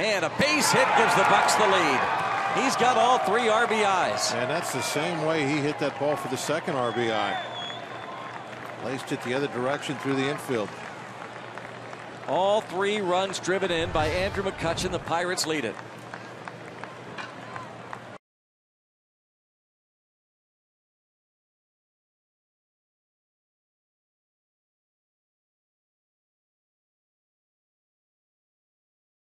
And a base hit gives the Bucs the lead. He's got all three RBIs. And that's the same way he hit that ball for the second RBI. Placed it the other direction through the infield. All three runs driven in by Andrew McCutchen. The Pirates lead it.